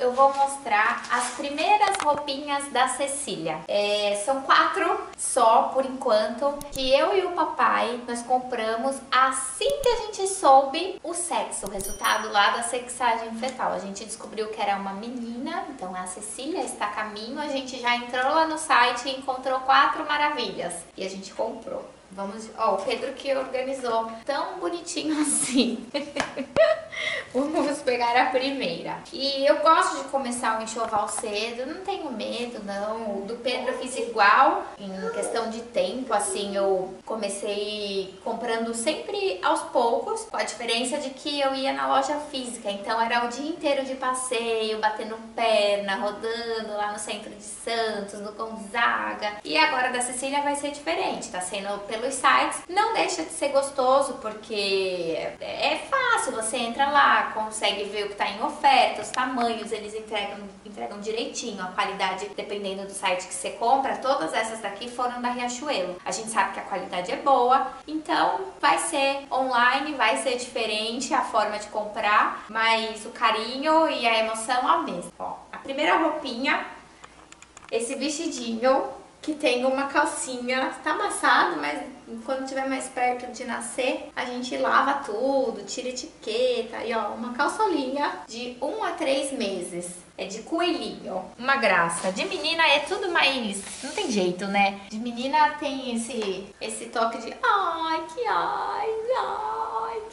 eu vou mostrar as primeiras roupinhas da Cecília. É, são quatro só, por enquanto, que eu e o papai, nós compramos assim que a gente soube o sexo, o resultado lá da sexagem fetal. A gente descobriu que era uma menina, então a Cecília está a caminho, a gente já entrou lá no site e encontrou quatro maravilhas. E a gente comprou. Vamos, ó, o Pedro que organizou tão bonitinho assim. Vamos pegar a primeira. E eu gosto de começar o enxoval cedo, não tenho medo não. O do Pedro eu fiz igual, em questão de tempo, assim, eu comecei comprando sempre aos poucos, com a diferença de que eu ia na loja física, então era o dia inteiro de passeio, batendo perna, rodando lá no centro de Santos, no Gonzaga. E agora da Cecília vai ser diferente, tá sendo pelos sites. Não deixa de ser gostoso, porque é fácil, você entra lá, consegue ver o que está em oferta, os tamanhos, eles entregam, entregam direitinho, a qualidade, dependendo do site que você compra. Todas essas daqui foram da Riachuelo. A gente sabe que a qualidade é boa, então vai ser online, vai ser diferente a forma de comprar, mas o carinho e a emoção a mesma. Ó, a primeira roupinha, esse vestidinho que tem uma calcinha, tá amassado, mas quando tiver mais perto de nascer, a gente lava tudo, tira etiqueta e ó, uma calçolinha de 1 um a 3 meses. É de coelhinho, uma graça. De menina é tudo mais, não tem jeito, né? De menina tem esse esse toque de ai, que ai, ai,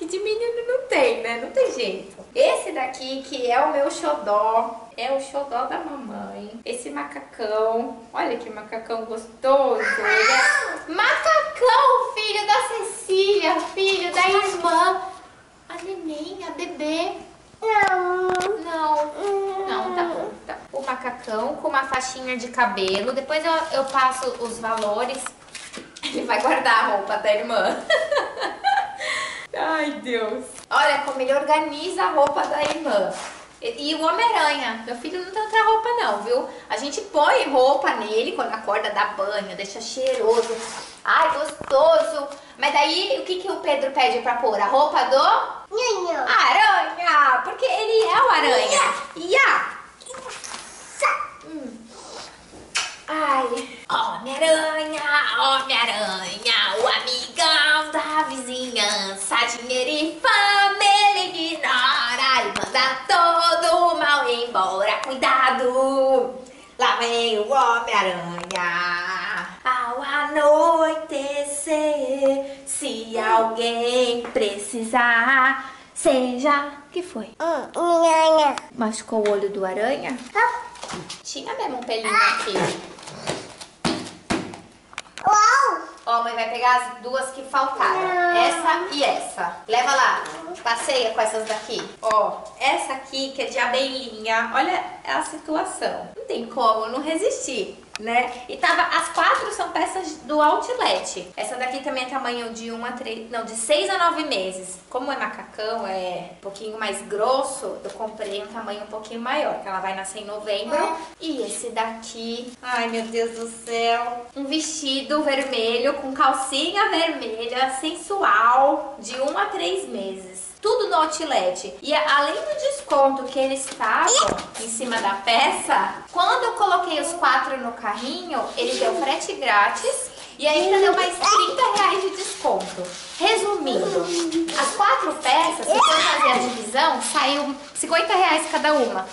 que de menino não tem, né? Não tem jeito. Esse daqui que é o meu xodó, é o xodó da mamãe. Esse macacão, olha que macacão gostoso. É macacão, filho da Cecília, filho da irmã. A neném, a bebê. Não. Não. Não, tá bom. Tá. O macacão com uma faixinha de cabelo. Depois eu, eu passo os valores. Ele vai guardar a roupa da irmã. Ai, Deus. Olha como ele organiza a roupa da irmã. E o Homem-Aranha, meu filho não tem outra roupa não, viu? A gente põe roupa nele quando acorda, dá banho, deixa cheiroso. Ai, gostoso. Mas daí, o que, que o Pedro pede pra pôr? A roupa do... Nhanhã. Aranha, porque ele é o aranha. Ia. Hum. Ai. Homem-Aranha, Homem-Aranha, o amigão da vizinhança, dinheiro e fama ele ignora e manda todo o mal embora. Cuidado, lá vem o Homem-Aranha. Ao anoitecer, se alguém precisar, seja... O que foi? Hum, Nhanhã. Machucou o olho do aranha? Tá. Tinha mesmo um pelinho aqui. Uau. Ó, mãe vai pegar as duas que faltaram. Essa e essa. Leva lá. Passeia com essas daqui. Ó, essa aqui que é de abelhinha. Olha a situação. Não tem como não resistir. Né? E tava, as quatro são peças do outlet. Essa daqui também é tamanho de 1 a 3, não, de 6 a 9 meses. Como é macacão, é um pouquinho mais grosso, eu comprei um tamanho um pouquinho maior, que ela vai nascer em novembro. E esse daqui, ai meu Deus do céu, um vestido vermelho com calcinha vermelha, sensual, de 1 a 3 meses tudo no outlet. E além do desconto que eles estavam em cima da peça, quando eu coloquei os quatro no carrinho, ele deu frete grátis e ainda deu mais 30 reais de desconto. Resumindo, as quatro peças, se for fazer a divisão, saiu 50 reais cada uma.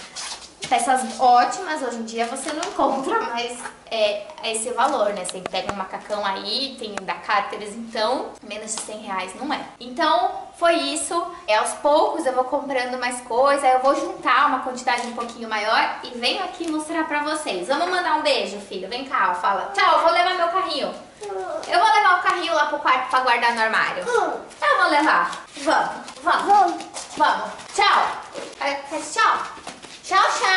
Peças ótimas, hoje em dia você não encontra mais é, esse valor, né? Você pega um macacão aí, tem da Carteres, então, menos de 100 reais não é. Então, foi isso. É, aos poucos eu vou comprando mais coisa, eu vou juntar uma quantidade um pouquinho maior e venho aqui mostrar pra vocês. Vamos mandar um beijo, filho? Vem cá, ó, fala. Tchau, eu vou levar meu carrinho. Eu vou levar o carrinho lá pro quarto pra guardar no armário. Eu vou levar. Vamos, vamos, Vamos. vamos. Tchau. Faz tchau. Tchau, tchau!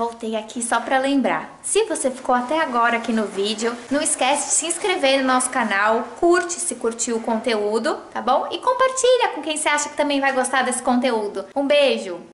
Voltei aqui só pra lembrar. Se você ficou até agora aqui no vídeo, não esquece de se inscrever no nosso canal, curte se curtiu o conteúdo, tá bom? E compartilha com quem você acha que também vai gostar desse conteúdo. Um beijo!